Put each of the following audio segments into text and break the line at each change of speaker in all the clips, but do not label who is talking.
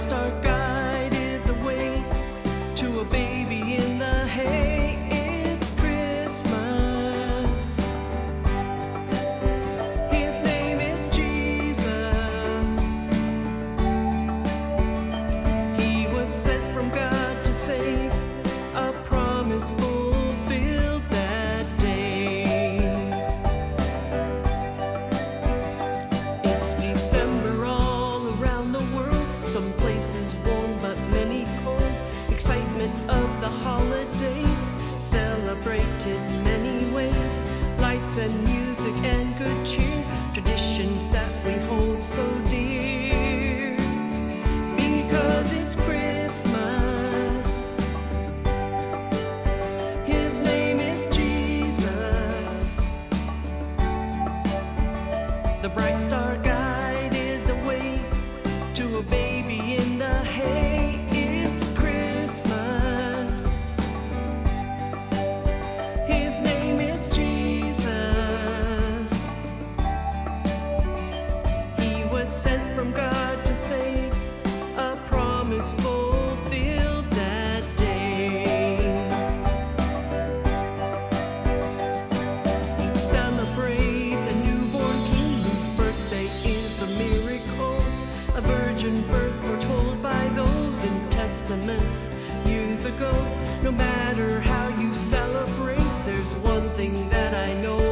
Star guided the way to a baby in the hay. It's Christmas. His name is Jesus. He was sent from God to save a promise fulfilled that day. It's December The bright star guided the way to a baby in the hay. It's Christmas. His name is Jesus. He was sent from God testaments years ago. No matter how you celebrate, there's one thing that I know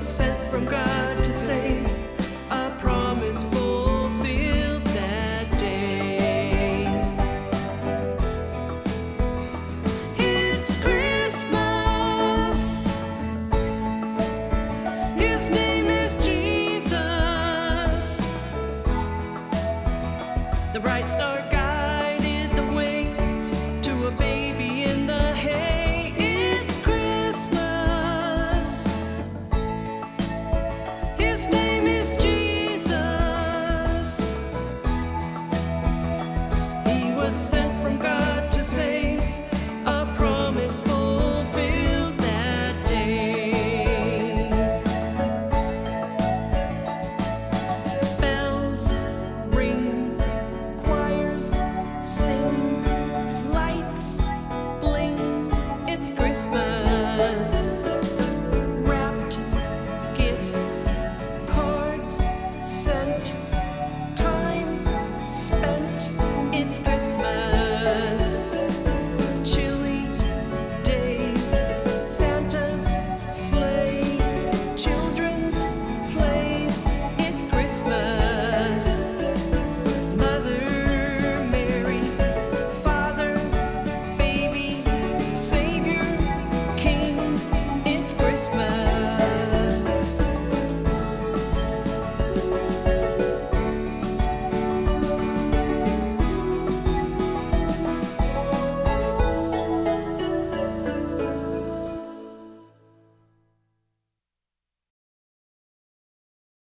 sent from God to save a promise fulfilled that day. It's Christmas. His name is Jesus. The bright star guided was sent from God.